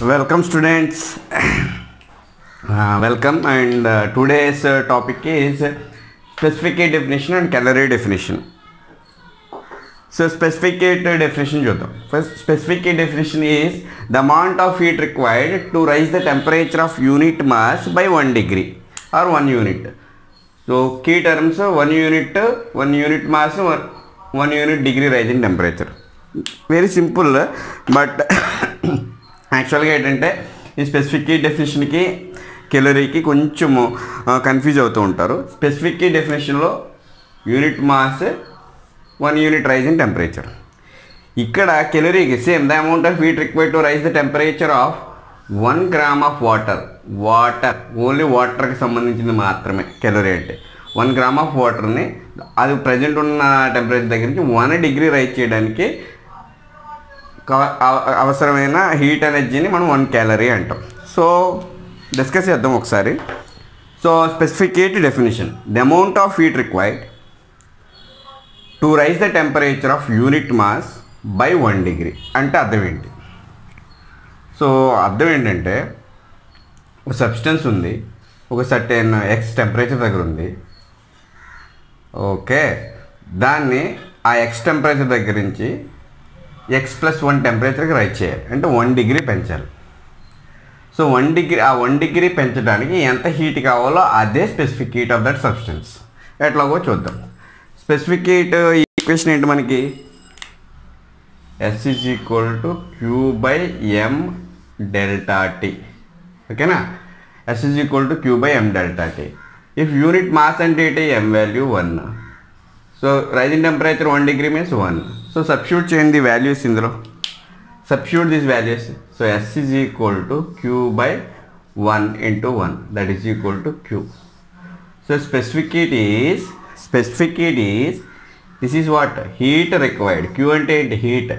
welcome students. Uh, welcome and uh, today's uh, topic is specific definition and calorie definition. So specific uh, definition first specific definition is the amount of heat required to raise the temperature of unit mass by 1 degree or 1 unit. So key terms are 1 unit 1 unit mass 1 unit degree rising temperature. Very simple but యాక్చువల్గా ఏంటంటే ఈ specific డెఫినేషన్కి కెలరీకి కొంచెము confuse అవుతూ ఉంటారు. Specific డెఫినేషన్లో unit mass one unit rise in temperature ఇక్కడ కెలరీకి same the amount of heat require to rise the temperature of one gram of water water only వాటర్కి సంబంధించింది మాత్రమే కెలరీ అంటే. వన్ గ్రామ్ ఆఫ్ వాటర్ని అది ప్రజెంట్ ఉన్న టెంపరేచర్ దగ్గర నుంచి వన్ డిగ్రీ రైజ్ చేయడానికి అవసరమైన హీట్ ఎనర్జీని మనం వన్ క్యాలరీ అంటాం. సో డిస్కస్ చేద్దాం ఒకసారి. So specific definition. The amount of heat required to rise the temperature of unit mass by one degree. అంటే అర్థం ఏంటి? సో అర్థం ఏంటంటే ఒక సబ్స్టెన్స్ ఉంది ఒక సర్టెన్ ఎక్స్ టెంపరేచర్ దగ్గర ఉంది. ఓకే. దాన్ని ఆ ఎక్స్ టెంపరేచర్ దగ్గర నుంచి ఎక్స్ ప్లస్ వన్ టెంపరేచర్కి రైట్ చేయాలి. అంటే వన్ డిగ్రీ పెంచాలి. సో వన్ డిగ్రీ ఆ వన్ డిగ్రీ పెంచడానికి ఎంత హీట్ కావాలో అదే specific heat of that substance ఎట్లాగో చూద్దాం. స్పెసిఫిక్ హీట్ ఈక్వేషన్ ఏంటి మనకి? S is equal to Q by M delta T ఓకేనా S is equal to Q by M delta T if unit mass అంటే ఏంటి M value one so rising temperature one degree means one so substitute చేయండి values ఇందులో. Substitute this values so S is equal to Q by one into one that is equal to Q so specific heat is specific heat is this is what heat required Q అంటే ఏంటి heat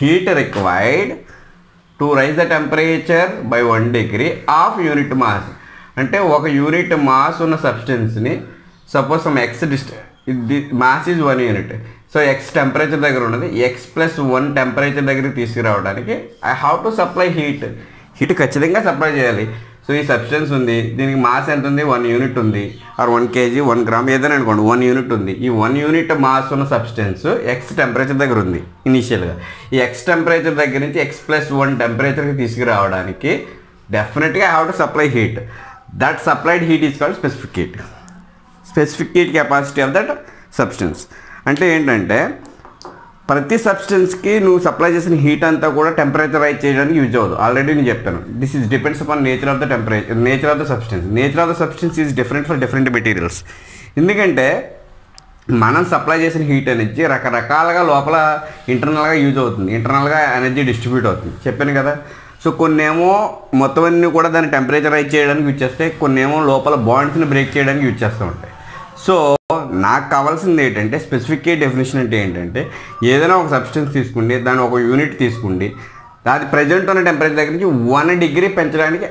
heat required to rise the temperature by one degree of unit mass అంటే ఒక unit mass ఉన్న సబ్స్టెన్స్ని suppose some X this mass is one unit so X temperature దగ్గర ఉన్నది. X plus one temperature దగ్గరికి తీసుకురావడానికి I have to supply heat heat ఖచ్చితంగా supply చేయాలి. So ఈ సబ్స్టెన్స్ ఉంది. దీనికి మాస్ ఎంత ఉంది? వన్ యూనిట్ ఉంది. Or one KG one gram ఏదైనా అనుకోండి. వన్ యూనిట్ ఉంది. ఈ వన్ యూనిట్ మాస్ ఉన్న సబ్స్టెన్స్ ఎక్స్ టెంపరేచర్ దగ్గర ఉంది ఇనీషియల్గా ఈ ఎక్స్ టెంపరేచర్ దగ్గర నుంచి ఎక్స్ ప్లస్ వన్ టెంపరేచర్కి తీసుకురావడానికి డెఫినెట్గా I have to supply heat that supplied heat is called specific heat specific heat capacity of that substance అంటే ఏంటంటే ప్రతి సబ్స్టెన్స్కి నువ్వు సప్లై చేసిన హీట్ అంతా కూడా టెంపరేచర్ రైజ్ చేయడానికి యూజ్ అవ్వదు. ఆల్రెడీ నేను చెప్తాను. This is depends upon nature of the temperature nature of the substance nature of the substance is different for different materials ఎందుకంటే మనం సప్లై చేసిన హీట్ ఎనర్జీ రకరకాలుగా లోపల ఇంటర్నల్గా యూజ్ అవుతుంది. ఇంటర్నల్గా ఎనర్జీ డిస్ట్రిబ్యూట్ అవుతుంది. చెప్పాను కదా? సో కొన్నేమో మొత్తం అన్ని కూడా దాన్ని టెంపరేచర్ రైజ్ చేయడానికి యూజ్ కొన్ని కొన్నేమో లోపల బాండ్స్ని బ్రేక్ చేయడానికి యూజ్ చేస్తూ ఉంటాయి. సో నాకు కావాల్సింది ఏంటంటే స్పెసిఫిక్గా డెఫినేషన్ అంటే ఏంటంటే ఏదైనా ఒక సబ్స్టెన్స్ తీసుకోండి దాన్ని ఒక యూనిట్ తీసుకోండి అది ప్రజెంట్ ఉన్న టెంపరేచర్ దగ్గర నుంచి వన్ డిగ్రీ పెంచడానికి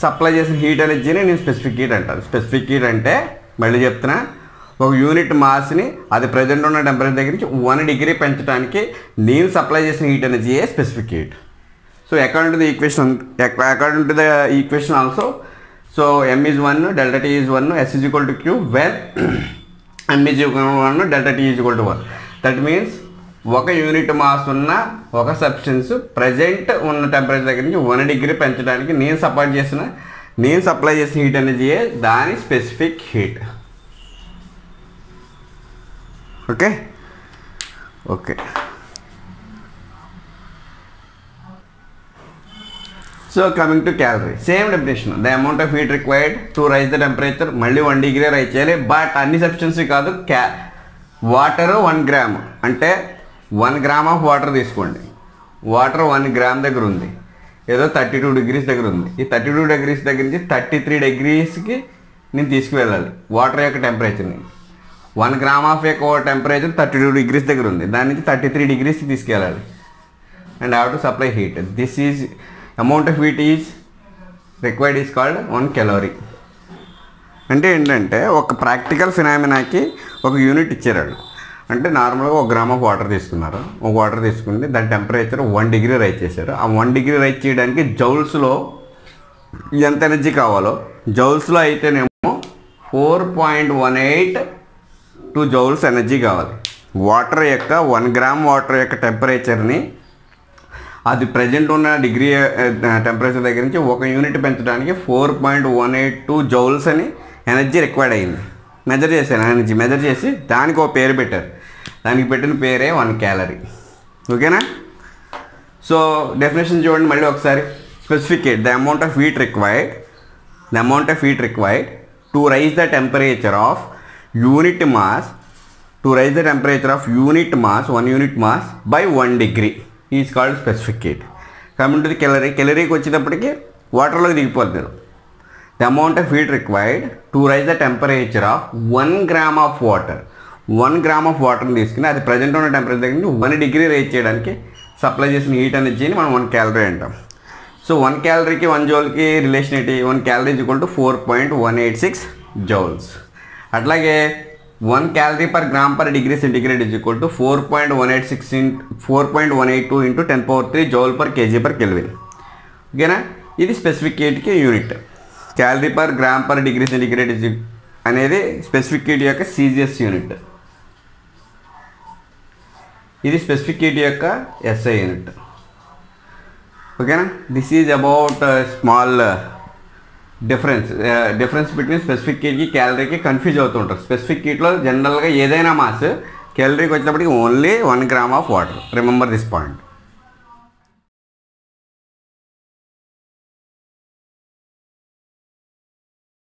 సప్లై చేసిన హీట్ ఎనర్జీని నేను స్పెసిఫిక్ హీట్ అంటాను. స్పెసిఫిక్ హీట్ అంటే మళ్ళీ చెప్తున్నా ఒక యూనిట్ మాస్ని అది ప్రజెంట్ ఉన్న టెంపరేచర్ దగ్గర నుంచి వన్ డిగ్రీ పెంచడానికి నేను సప్లై చేసిన heat ఎనర్జీయే specific heat so according to the equation according to the equation also so M is one delta T is one S is equal to Q when MBG is equal one delta T is equal to one that means ఒక unit mass ఉన్న ఒక substance present ఉన్న temperature దగ్గర నుంచి one degree పెంచడానికి నేను support చేసిన నేను సప్లై చేసిన హీట్ ఎనర్జీయే దాని specific heat okay okay so coming to calorie same definition the amount of heat required to rise the temperature మళ్ళీ వన్ డిగ్రీ రైజ్ చేయాలి. బట్ అన్ని సబ్స్టెన్స్ కాదు క్యా వాటర్ వన్ గ్రామ్ అంటే వన్ గ్రామ్ ఆఫ్ వాటర్ తీసుకోండి. Water one gram దగ్గర ఉంది. ఏదో థర్టీ టూ డిగ్రీస్ దగ్గర ఉంది. ఈ థర్టీ టూ డిగ్రీస్ దగ్గర నుంచి థర్టీ త్రీ డిగ్రీస్కి నేను తీసుకువెళ్ళాలి. వాటర్ యొక్క టెంపరేచర్ని వన్ గ్రామ్ ఆఫ్ యొక్క టెంపరేచర్ థర్టీ టూ డిగ్రీస్ దగ్గర ఉంది. దాని నుంచి థర్టీ త్రీ డిగ్రీస్కి తీసుకెళ్ళాలి. And have to supply heat this is amount of heat is required is called one calorie అంటే ఏంటంటే ఒక ప్రాక్టికల్ ఫినామినాకి ఒక యూనిట్ ఇచ్చారు అంటే నార్మల్గా ఒక గ్రామ్ ఆఫ్ వాటర్ తీసుకున్నారు. ఒక వాటర్ తీసుకుంటే దాని టెంపరేచర్ వన్ డిగ్రీ రైజ్ చేశారు. ఆ వన్ డిగ్రీ రైజ్ చేయడానికి జౌల్స్లో ఎంత ఎనర్జీ కావాలో జౌల్స్లో అయితేనేమో four point one eight two joules energy కావాలి. వాటర్ యొక్క వన్ గ్రామ్ వాటర్ యొక్క టెంపరేచర్ని అది ప్రజెంట్ ఉన్న డిగ్రీ టెంపరేచర్ eh, eh, దగ్గర నుంచి ఒక యూనిట్ పెంచడానికి four point one eight two joules అని ఎనర్జీ రిక్వైర్డ్ అయింది. మెజర్ చేశాను ఎనర్జీ మెజర్ చేసి దానికి ఒక పేరు పెట్టారు. దానికి పెట్టిన పేరే వన్ క్యాలరీ ఓకేనా? సో డెఫినేషన్ చూడండి మళ్ళీ ఒకసారి. Specific heat the amount of heat required the amount of heat required to raise the temperature of unit mass to raise the temperature of unit mass one unit mass by one degree is called specific heat coming to the calorie కెలరీకి వచ్చినప్పటికీ వాటర్లోకి దిగిపోతుంది the amount of heat required to raise the temperature of one gram of water. One gram of వాటర్ని తీసుకుని అది present ఉన్న temperature దగ్గర నుంచి one degree raise చేయడానికి supply చేసిన హీట్ ఎనర్జీని మనం వన్ క్యాలరీ అంటాం. సో వన్ క్యాలరీకి వన్ జోల్కి రిలేషన్ ఏంటి? One calorie equal to four point one eight six joules. అట్లాగే one calorie per gram per degree centigrade is equal to four point one eight six in four point one eight two into ten power three joule per KG per kelvin ఓకేనా ఇది specific హీట్కి unit calorie per gram per degree centigrade is అనేది specific heat యొక్క CGS unit ఇది specific heat యొక్క SI unit ఓకేనా this is about small difference difference between specific హీట్కి క్యాలరీకి confuse అవుతుంటారు specific కీట్లో జనరల్గా ఏదైనా మాస్ క్యాలరీకి వచ్చినప్పటికి only one gram of water remember this point